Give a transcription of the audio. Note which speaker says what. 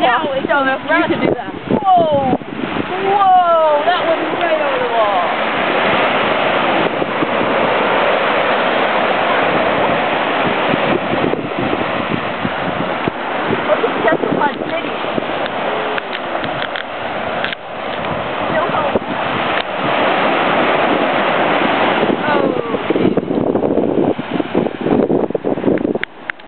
Speaker 1: now walk. it's on the front. You do that. Whoa!